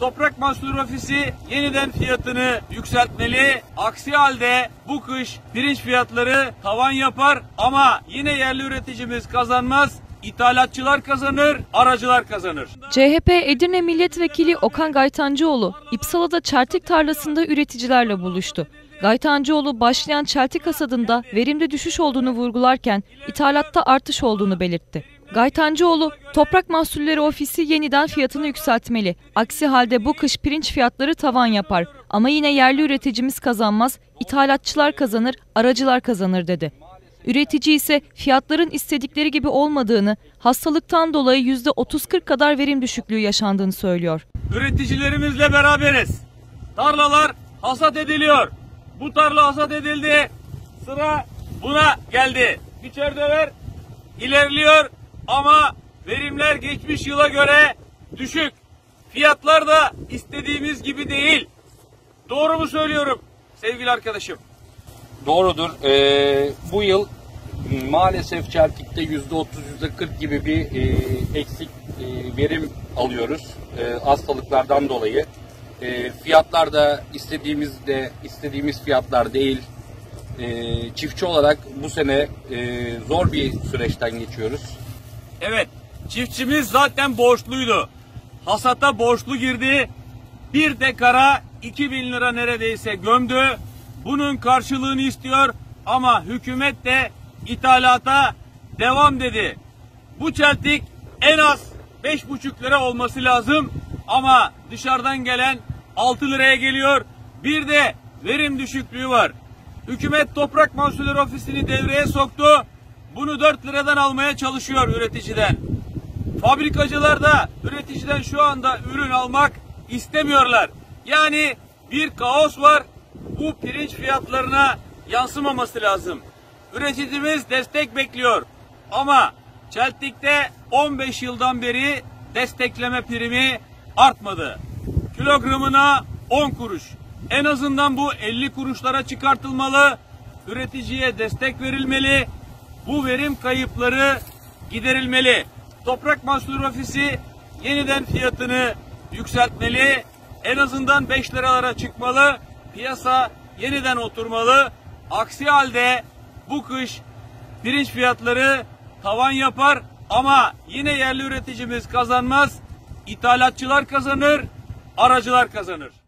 Toprak Mahsulleri Ofisi yeniden fiyatını yükseltmeli. Aksi halde bu kış pirinç fiyatları tavan yapar ama yine yerli üreticimiz kazanmaz. İthalatçılar kazanır, aracılar kazanır. CHP Edirne Milletvekili Okan Gaytancıoğlu, İpsala'da çeltik tarlasında üreticilerle buluştu. Gaytancıoğlu başlayan çeltik hasadında verimde düşüş olduğunu vurgularken ithalatta artış olduğunu belirtti. Gaytancıoğlu, Toprak Mahsulleri Ofisi yeniden fiyatını yükseltmeli. Aksi halde bu kış pirinç fiyatları tavan yapar. Ama yine yerli üreticimiz kazanmaz, ithalatçılar kazanır, aracılar kazanır dedi. Üretici ise fiyatların istedikleri gibi olmadığını, hastalıktan dolayı %30-40 kadar verim düşüklüğü yaşandığını söylüyor. Üreticilerimizle beraberiz. Tarlalar hasat ediliyor. Bu tarla hasat edildi. Sıra buna geldi. Biçer döver ilerliyor ama verimler geçmiş yıla göre düşük. Fiyatlar da istediğimiz gibi değil. Doğru mu söylüyorum sevgili arkadaşım? Doğrudur. Ee, bu yıl maalesef çeltikte yüzde otuz, yüzde kırk gibi bir e, eksik e, verim alıyoruz e, hastalıklardan dolayı. E, fiyatlar da istediğimiz de istediğimiz fiyatlar değil. E, çiftçi olarak bu sene e, zor bir süreçten geçiyoruz. Evet, çiftçimiz zaten borçluydu. Hasata borçlu girdi. Bir dekara 2000 lira neredeyse gömdü. Bunun karşılığını istiyor ama hükümet de ithalata devam dedi. Bu çeltik en az 5,5 lira olması lazım ama dışarıdan gelen 6 liraya geliyor. Bir de verim düşüklüğü var. Hükümet Toprak Mahsulleri Ofisi'ni devreye soktu. Bunu 4 liradan almaya çalışıyor üreticiden. Fabrikacılar da üreticiden şu anda ürün almak istemiyorlar. Yani bir kaos var. Bu pirinç fiyatlarına yansımaması lazım. Üreticimiz destek bekliyor. Ama Çeltik'te 15 yıldan beri destekleme primi artmadı. Kilogramına 10 kuruş. En azından bu 50 kuruşlara çıkartılmalı. Üreticiye destek verilmeli. Bu verim kayıpları giderilmeli. Toprak Mahsulleri Ofisi yeniden fiyatını yükseltmeli. En azından 5 liralara çıkmalı. Piyasa yeniden oturmalı. Aksi halde bu kış pirinç fiyatları tavan yapar ama yine yerli üreticimiz kazanmaz. İthalatçılar kazanır, aracılar kazanır.